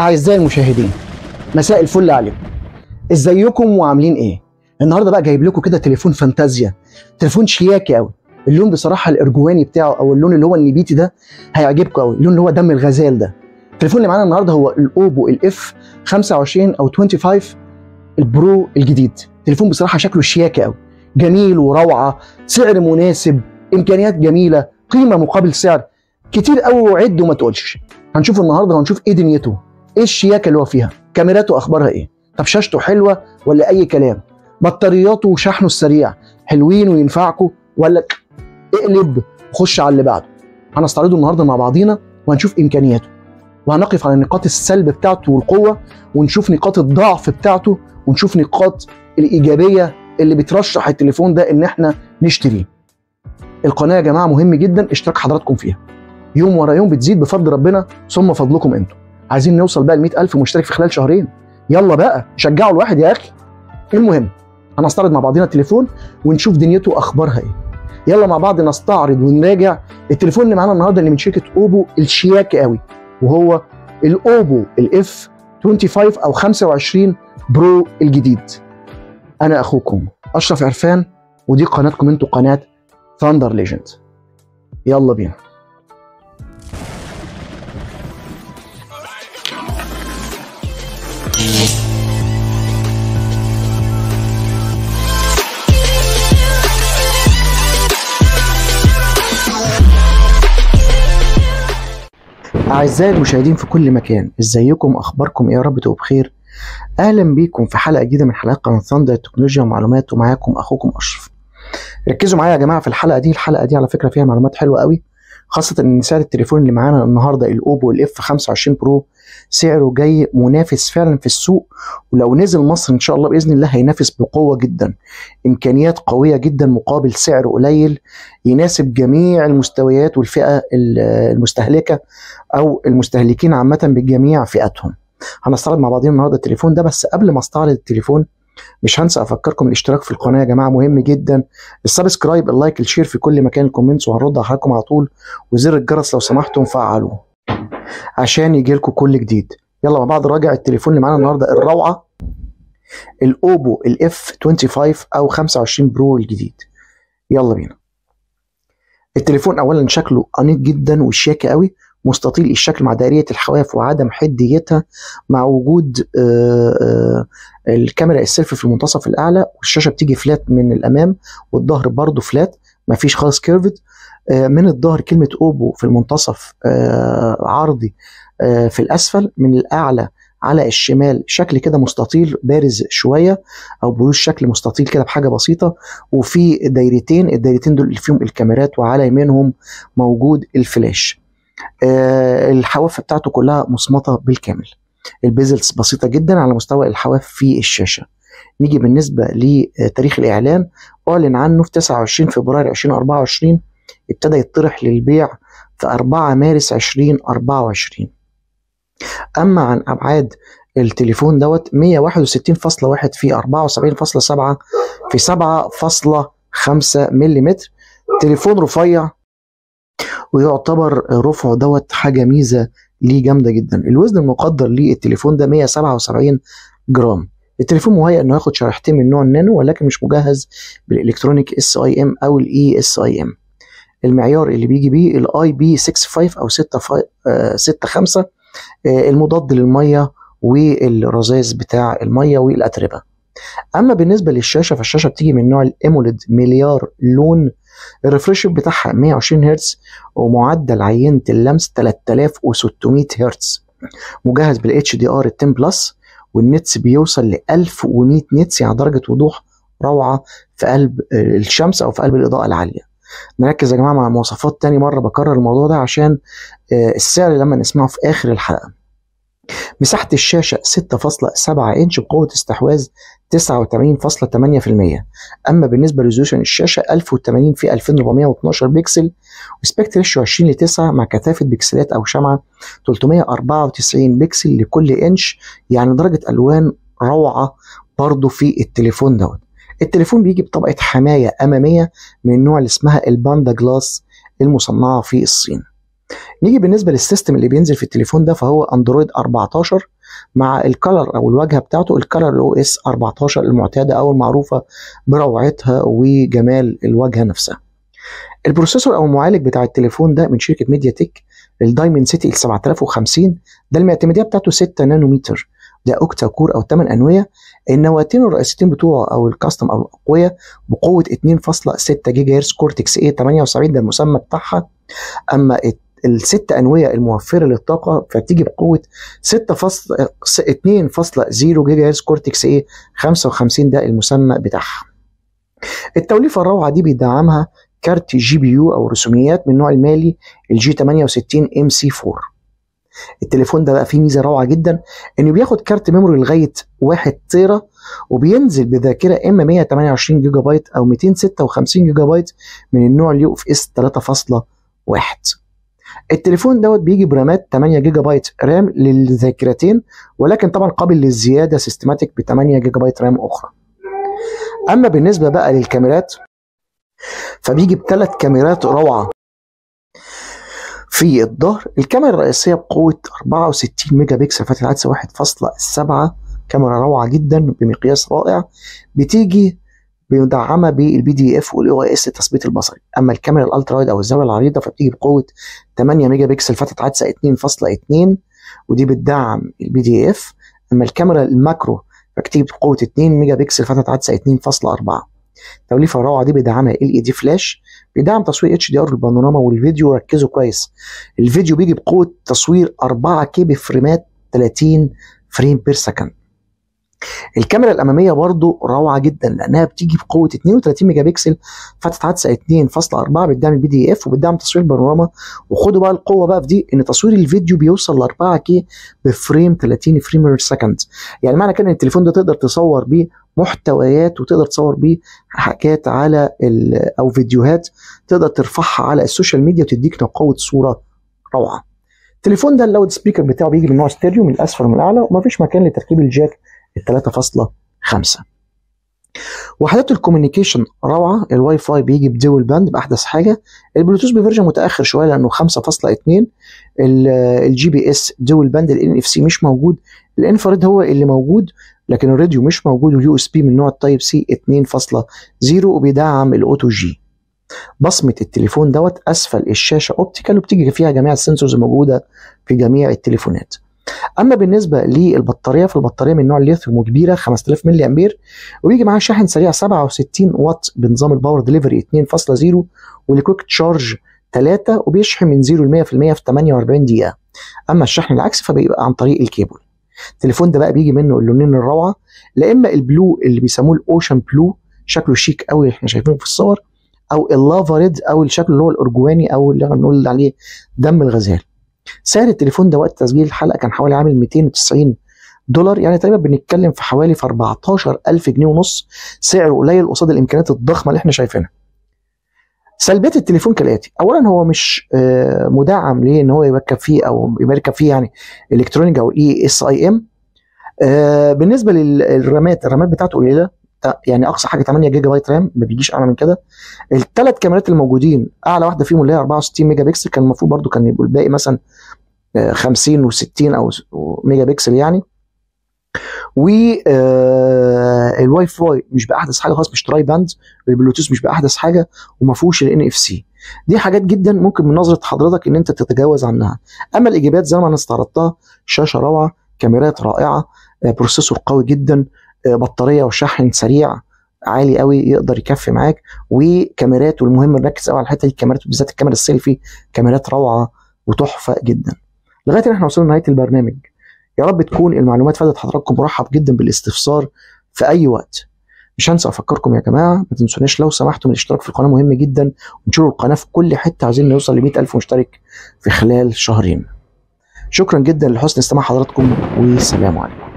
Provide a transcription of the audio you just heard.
أعزائي المشاهدين مساء الفل عليكم إزيكم وعاملين إيه؟ النهارده بقى جايب لكم كده تليفون فانتازيا تليفون شياكي قوي اللون بصراحة الأرجواني بتاعه أو اللون اللي هو النبيتي ده هيعجبكم قوي اللون اللي هو دم الغزال ده. التليفون اللي معانا النهارده هو ال Oppo ال F 25 أو 25 ال Pro الجديد. تليفون بصراحة شكله شياكي قوي جميل وروعة سعر مناسب إمكانيات جميلة قيمة مقابل سعر كتير قوي وعد وما تقولش. هنشوف النهارده وهنشوف إيه دنيته. إيه الشياكة اللي هو فيها؟ كاميراته أخبارها إيه؟ طب شاشته حلوة ولا أي كلام؟ بطارياته وشحنه السريع حلوين وينفعكم ولا اقلب وخش على اللي بعده. هنستعرضه النهارده مع بعضينا وهنشوف إمكانياته. وهنقف على نقاط السلب بتاعته والقوة ونشوف نقاط الضعف بتاعته ونشوف نقاط الإيجابية اللي بترشح التليفون ده إن إحنا نشتريه. القناة يا جماعة مهم جدا اشتراك حضراتكم فيها. يوم ورا يوم بتزيد بفضل ربنا ثم فضلكم أنتم. عايزين نوصل بقى ل 100000 مشترك في خلال شهرين. يلا بقى شجعوا الواحد يا أخي. المهم هنستعرض مع بعضنا التليفون ونشوف دنيته أخبارها إيه. يلا مع بعض نستعرض ونراجع التليفون اللي معانا النهارده اللي من شركة أوبو الشياكي قوي وهو الأوبو الإف 25 أو 25 Pro الجديد. أنا أخوكم أشرف عرفان ودي قناتكم أنتوا قناة Thunder Legend يلا بينا. أعزائي المشاهدين في كل مكان إزيكم؟ أخباركم إيه؟ يا رب تبقوا بخير. أهلا بيكم في حلقة جديدة من حلقات قناة Thunder التكنولوجيا ومعلومات ومعاكم أخوكم أشرف. ركزوا معايا يا جماعة في الحلقة دي الحلقة دي على فكرة فيها معلومات حلوة قوي. خاصة إن سعر التليفون اللي معانا النهاردة ال Oppo ال F 25 Pro سعره جاي منافس فعلا في السوق ولو نزل مصر إن شاء الله بإذن الله هينافس بقوة جدا. إمكانيات قوية جدا مقابل سعر قليل يناسب جميع المستويات والفئة المستهلكة أو المستهلكين عامة بجميع فئاتهم. هنستعرض مع بعضنا النهارده التليفون ده بس قبل ما أستعرض التليفون مش هنسى أفكركم الاشتراك في القناة يا جماعة مهم جدا. ال subscribe ال like ال share في كل مكان ال comments وهنرد على حضراتكم على طول. وزر الجرس لو سمحتم فعلوه عشان يجي لكم كل جديد. يلا مع بعض راجع التليفون اللي معانا النهارده الروعة. ال Oppo ال F 25 أو 25 Pro الجديد. يلا بينا. التليفون اولا شكله أنيق جدا وشياكي قوي. مستطيل الشكل مع دائرية الحواف وعدم حديتها مع وجود آآ آآ الكاميرا السيلفي في المنتصف الأعلى والشاشة بتيجي flat من الأمام والظهر برضه flat مفيش خالص curved من الظهر كلمة Oppo في المنتصف عرضي في الأسفل من الأعلى على الشمال شكل كده مستطيل بارز شوية أو بروز شكل مستطيل كده بحاجة بسيطة وفي دايرتين الدايرتين دول اللي فيهم الكاميرات وعلى يمينهم موجود الفلاش. آه الحواف بتاعته كلها مصمطة بالكامل. ال bezels بسيطة جدا على مستوى الحواف في الشاشة. نيجي بالنسبة لتاريخ الإعلان أعلن عنه في 29 فبراير 2024 ابتدى يطرح للبيع في 4 مارس 2024 أما عن أبعاد التليفون دوت 161.1 في 74.7 في 7.5 ملم تليفون رفيع ويعتبر رفعه دوت حاجة ميزة ليه جامدة جدا. الوزن المقدر للتليفون ده 177 جرام. التليفون مهيأ إنه ياخد شريحتين من نوع النانو ولكن مش مجهز بال electronic SIM أو ال eSIM. المعيار اللي بيجي بيه ال IP 65 أو 65 المضاد للمية والرذاذ بتاع المية والأتربة. أما بالنسبة للشاشة فالشاشة بتيجي من نوع ال AMOLED مليار لون ال refresh بتاعها 120 هرتز ومعدل عينة اللمس 3600 هرتز. مجهز بال HDR 10 plus وال nits بيوصل ل 1100 nits يعني درجة وضوح روعة في قلب الشمس أو في قلب الإضاءة العالية. نركز يا جماعة مع المواصفات تاني مرة بكرر الموضوع ده عشان السعر لما نسمعه في آخر الحلقة. مساحة الشاشة 6.7 إنش بقوة استحواذ 89.8% أما بالنسبة ل resolution الشاشة 1080 في 2412 بكسل و aspect ratio 20 ل 9 مع كثافة بكسلات أو شمعة 394 بكسل لكل إنش يعني درجة ألوان روعة برضو في التليفون دوت. التليفون بيجي بطبقة حماية أمامية من النوع اللي اسمها ال Panda Glass المصنعة في الصين. نيجي بالنسبة لل system اللي بينزل في التليفون ده فهو Android 14 مع ال Color أو الواجهة بتاعته ال Color OS 14 المعتادة أو المعروفة بروعتها وجمال الواجهة نفسها. ال processor أو المعالج بتاع التليفون ده من شركة MediaTek ال Dimensity ال 7050 ده المعتمدية بتاعته 6 نانومتر ده octa core أو 8 أنوية النواتين الرئيسيتين بتوعه أو ال custom أو الأقوية بقوة 2.6 جيجا هرتز Cortex A 78 ده المسمى بتاعها. أما الست أنوية الموفرة للطاقة فبتيجي بقوة 6 فصل 2.0 جيجا هرتز Cortex A 55 ده المسمى بتاعها. التوليفة الروعة دي بيدعمها كارت GPU أو رسوميات من النوع ال Mali ال G 68 MC 4 التليفون ده بقى فيه ميزة روعة جدا إنه بياخد كارت memory لغاية 1 تيرا وبينزل بذاكرة اما 128 جيجا بايت أو 256 جيجا بايت من النوع ال UFS 3.1 التليفون دوت بيجي برامات 8 جيجا بايت RAM للذاكرتين ولكن طبعا قابل للزيادة systematic ب 8 جيجا بايت RAM أخرى. أما بالنسبة بقى للكاميرات فبيجي بثلاث كاميرات روعة. في الظهر الكاميرا الرئيسية بقوة 64 ميجا بكسل فتحه عدسه 1.7 كاميرا روعة جدا بمقياس رائع. بتيجي مدعمه بال PDAF وال OIS التثبيت البصري أما الكاميرا ال ultra wide أو الزاوية العريضة فبتيجي بقوه 8 ميجا بكسل فتحة عدسة 2.2 ودي بتدعم ال PDAF. أما الكاميرا ال macro فبتيجي بقوه 2 ميجا بكسل فتحة عدسة 2.4 التوليفه الروعه دي بيدعمها ال LED flash. بيدعم تصوير HDR بالبانوراما والفيديو ركزوا كويس. الفيديو بيجي بقوة تصوير 4 K بفريمات 30 frame per second. الكاميرا الأمامية برضو روعة جدا لأنها بتيجي بقوة 32 ميجا بكسل فتحه عدسه 2.4 بتدعم ال PDAF وبتدعم تصوير بانوراما وخدوا بقى القوة بقى في دي إن تصوير الفيديو بيوصل ل 4 K ب frame 30 frame per second يعني معنى كده إن التليفون ده تقدر تصور بيه محتويات وتقدر تصور بيه حاجات على أو فيديوهات تقدر ترفعها على ال social media وتديك قوه صورة روعة. التليفون ده ال loudspeaker بتاعه بيجي من نوع ستيريو من الأسفل ومن الأعلى ومفيش مكان لتركيب ال jack ال 3.5 وحدات ال communication روعة الواي فاي بيجي ب dual band بأحدث حاجة. ال Bluetooth ب version متأخر شوية لأنه 5.2 ال GPS dual band ال NFC مش موجود. ال infrared هو اللي موجود لكن الراديو مش موجود وال USB من نوع ال Type-C 2.0 وبيدعم ال OTG. بصمة التليفون دوت أسفل الشاشة optical وبتيجي فيها جميع ال sensors الموجودة في جميع التليفونات. أما بالنسبة للبطارية فالبطارية من نوع الليثيوم كبيره 5000 ملي أمبير وبيجي معاها شاحن سريع 67 واط بنظام ال power delivery 2.0 وال quick charge 3 وبيشحن من 0 ل 100% في 48 دقيقة. أما الشحن العكسي فبيبقى عن طريق الكيبل. التليفون ده بقى بيجي منه اللونين الروعة لا إما ال blue اللي بيسموه ال ocean blue شكله شيك قوي إحنا شايفينه في الصور أو ال lava red أو الشكل اللي هو الارجواني أو اللي بنقول عليه دم الغزال. سعر التليفون ده وقت تسجيل الحلقة كان حوالي عامل 290 دولار يعني تقريبا بنتكلم في حوالي في 14000 جنيه ونص سعر قليل قصاد الإمكانيات الضخمة اللي إحنا شايفينها. سلبيات التليفون كالآتي. اولا هو مش مدعم ليه إن هو يركب فيه أو يركب فيه يعني electronic أو eSIM. بالنسبة للرامات الرامات بتاعته قليلة. يعني أقصى حاجة 8 جيجا بايت RAM ما بيجيش أعلى من كده. الثلاث كاميرات الموجودين أعلى واحدة فيهم اللي هي 64 ميجا بكسل كان المفروض برده كان يبقوا الباقي مثلا 50 و60 أو ميجا بكسل يعني. والواي فاي مش بأحدث حاجة خالص مش tri band البلوتوث مش بأحدث حاجة وما فيهوش ال NFC. دي حاجات جدا ممكن من نظرة حضرتك إن أنت تتجاوز عنها. أما الإيجابيات زي ما أنا استعرضتها شاشة روعة كاميرات رائعة processor قوي جدا بطارية وشحن سريع عالي قوي يقدر يكفي معاك. وكاميرات والمهم نركز قوي على الحتة دي الكاميرات بالذات الكاميرا السيلفي كاميرات روعة وتحفة جدا. لغاية إن إحنا وصلنا لنهاية البرنامج يا رب تكون المعلومات فادت حضراتكم مرحب جدا بالاستفسار في أي وقت. مش هنسى أفكركم يا جماعة ما تنسوناش لو سمحتم الاشتراك في القناة مهم جدا وانشروا القناة في كل حتة عايزين نوصل ل ألف مشترك في خلال شهرين. شكرا جدا لحسن استماع حضراتكم والسلام عليكم.